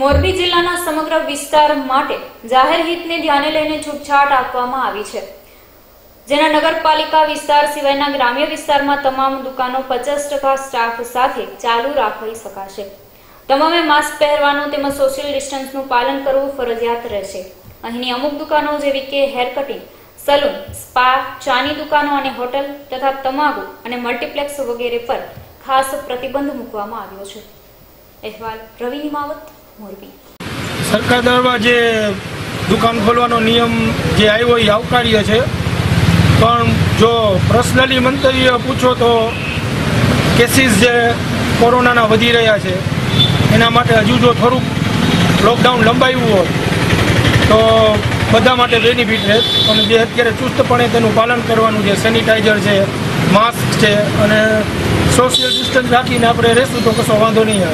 મોરબી જિલ્લાના સમગ્ર વિસ્તાર માટે જાહેર હિતને ધ્યાને લઈને છૂટછાટ આપવામાં આવી છે. જેના નગરપાલિકા વિસ્તાર સિવાયના ગ્રામ્ય વિસ્તારમાં તમામ દુકાનો પચાસ ટકા સ્ટાફ સાથે ચાલુ રાખી શકાશે. તમામે માસ્ક પહેરવાનું તેમજ સોશિયલ ડિસ્ટન્સનું પાલન કરવું ફરજિયાત રહેશે. અહીંની અમુક દુકાનો જેવી કે હેર કટિંગ સલૂન સ્પા ચાની દુકાનો અને હોટલ તથા તમાકુ અને મલ્ટીપ્લેક્સ વગેરે પર ખાસ પ્રતિબંધ મૂકવામાં આવ્યો છે. અહેવાલ રવિ નિમાવત. મોરબી. સરકાર દ્વારા જે દુકાન ખોલવાનો નિયમ જે આવ્યો એ આવકાર્ય છે. પણ જો પર્સનલી મંતવ્ય પૂછો તો કેસીસ જે કોરોનાના વધી રહ્યા છે, એના માટે હજુ જો થોડુંક લોકડાઉન લંબાવ્યું હોય, તો બધા માટે બેનિફિટ રહે. પણ જે અત્યારે ચુસ્તપણે તેનું પાલન કરવાનું છે સેનિટાઈઝર છે, માસ્ક છે, અને સોશિયલ ડિસ્ટન્સ રાખીને આપણે રહેશું તો કશો વાંધો નહીં આવે.